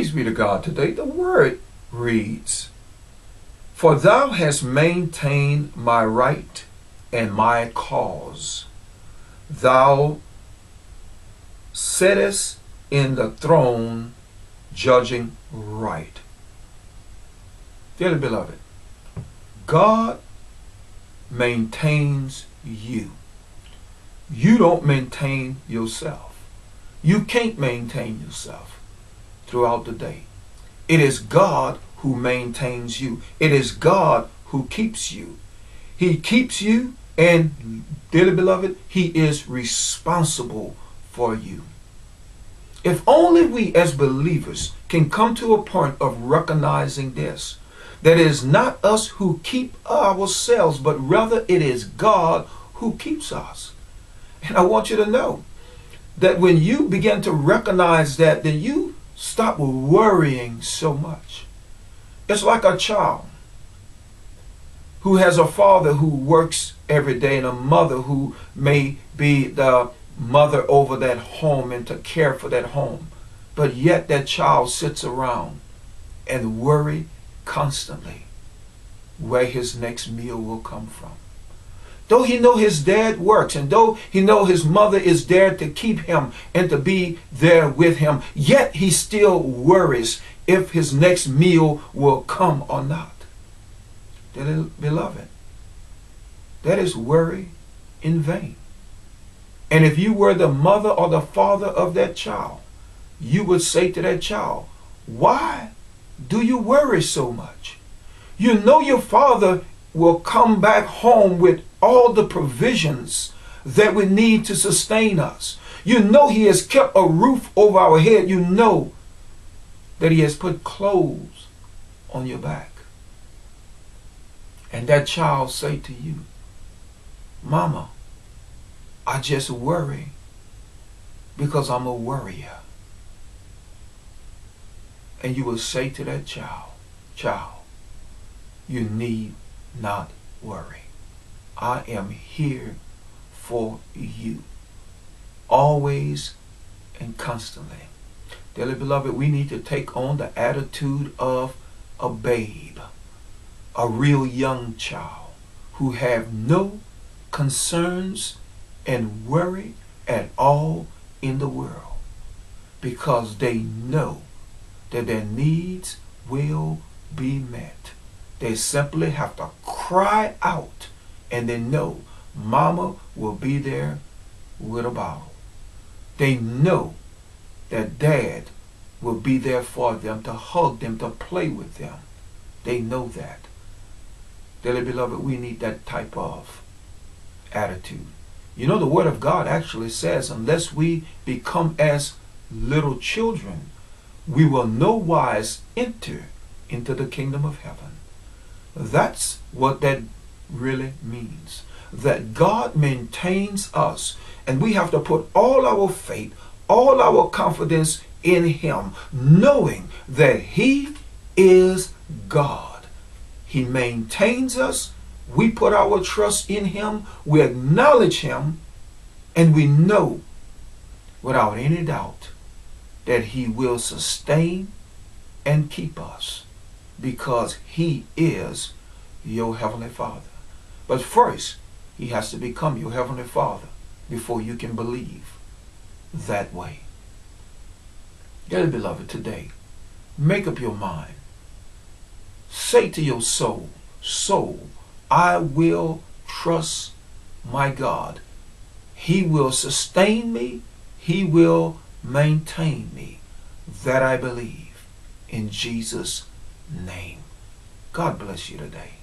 Praise be to God today. The word reads, For thou hast maintained my right and my cause. Thou sittest in the throne judging right. Dearly beloved, God maintains you. You don't maintain yourself. You can't maintain yourself throughout the day. It is God who maintains you. It is God who keeps you. He keeps you, and, dearly beloved, He is responsible for you. If only we as believers can come to a point of recognizing this, that it is not us who keep ourselves, but rather it is God who keeps us. And I want you to know that when you begin to recognize that, then you stop worrying so much. It's like a child who has a father who works every day and a mother who may be the mother over that home and to care for that home. But yet that child sits around and worry constantly where his next meal will come from. Though he know his dad works and though he know his mother is there to keep him and to be there with him, yet he still worries if his next meal will come or not. That is Beloved, that is worry in vain. And if you were the mother or the father of that child, you would say to that child, Why do you worry so much? You know your father will come back home with all the provisions that we need to sustain us. You know he has kept a roof over our head. You know that he has put clothes on your back. And that child say to you, Mama, I just worry because I'm a worrier. And you will say to that child, child, you need not worry. I am here for you. Always and constantly. Dearly beloved, we need to take on the attitude of a babe, a real young child who have no concerns and worry at all in the world because they know that their needs will be met. They simply have to cry out and they know mama will be there with a bottle. They know that dad will be there for them to hug them, to play with them. They know that. Dearly beloved, we need that type of attitude. You know, the Word of God actually says, unless we become as little children, we will no wise enter into the kingdom of heaven. That's what that really means. That God maintains us, and we have to put all our faith, all our confidence in Him, knowing that He is God. He maintains us we put our trust in Him, we acknowledge Him, and we know without any doubt that He will sustain and keep us because He is your Heavenly Father. But first, He has to become your Heavenly Father before you can believe that way. Dearly beloved, today, make up your mind. Say to your soul, soul, I will trust my God. He will sustain me. He will maintain me. That I believe. In Jesus' name. God bless you today.